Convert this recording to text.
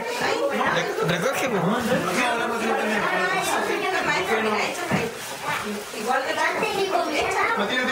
Recuerda que Igual que No tiene